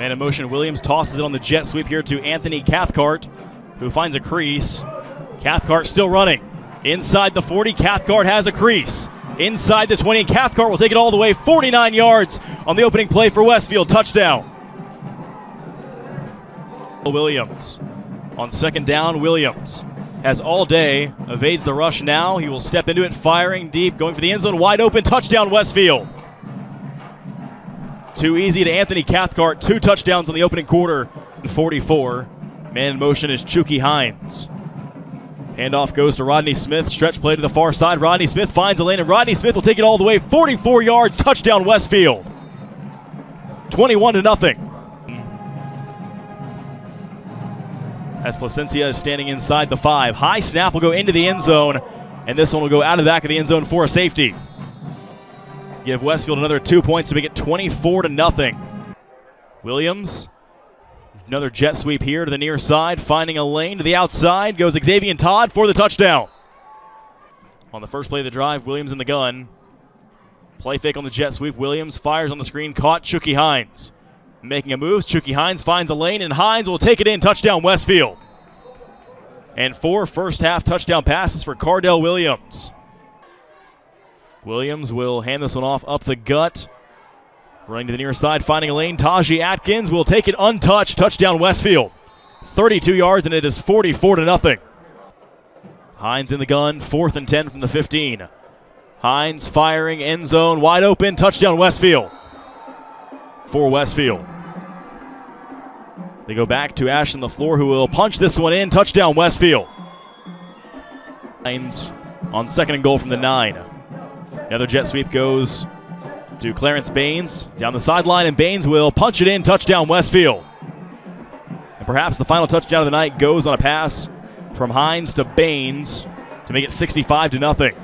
Man in motion, Williams tosses it on the jet sweep here to Anthony Cathcart, who finds a crease. Cathcart still running. Inside the 40, Cathcart has a crease. Inside the 20, and Cathcart will take it all the way 49 yards on the opening play for Westfield. Touchdown. Williams. On second down, Williams has all day, evades the rush now. He will step into it, firing deep, going for the end zone, wide open, touchdown Westfield. Too easy to Anthony Cathcart, two touchdowns on the opening quarter, 44. Man in motion is Chucky Hines. Handoff goes to Rodney Smith, stretch play to the far side. Rodney Smith finds a lane, and Rodney Smith will take it all the way, 44 yards, touchdown Westfield. 21 to nothing. as Placencia is standing inside the five. High snap will go into the end zone, and this one will go out of the back of the end zone for a safety. Give Westfield another two points to make it 24 to nothing. Williams, another jet sweep here to the near side, finding a lane to the outside. Goes Xavier Todd for the touchdown. On the first play of the drive, Williams in the gun. Play fake on the jet sweep. Williams fires on the screen, caught Chucky Hines. Making a move, Chucky Hines finds a lane, and Hines will take it in. Touchdown, Westfield. And four first half touchdown passes for Cardell Williams. Williams will hand this one off up the gut. Running to the near side, finding a lane. Taji Atkins will take it untouched. Touchdown, Westfield. 32 yards, and it is 44 to nothing. Hines in the gun, fourth and 10 from the 15. Hines firing, end zone, wide open, touchdown, Westfield for Westfield. They go back to Ash on the floor, who will punch this one in. Touchdown, Westfield. Hines on second and goal from the nine. Another jet sweep goes to Clarence Baines down the sideline, and Baines will punch it in. Touchdown, Westfield. And perhaps the final touchdown of the night goes on a pass from Hines to Baines to make it 65 to nothing.